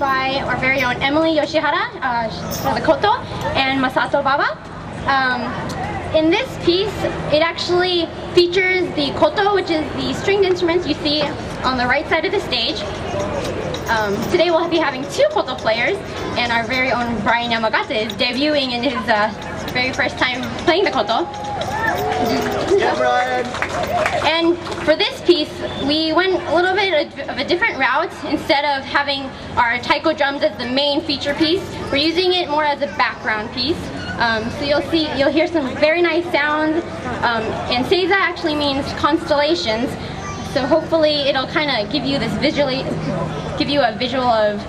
by our very own Emily Yoshihara uh, the koto and Masato Baba. Um, in this piece, it actually features the koto, which is the stringed instruments you see on the right side of the stage. Um, today we'll be having two koto players, and our very own Brian Yamagata is debuting in his uh, very first time playing the koto. And for this piece, we went a little bit of a different route. Instead of having our taiko drums as the main feature piece, we're using it more as a background piece. Um, so you'll see, you'll hear some very nice sounds. Um, and Seiza actually means constellations. So hopefully it'll kind of give you this visually, give you a visual of,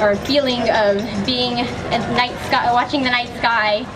or feeling of being at night sky, watching the night sky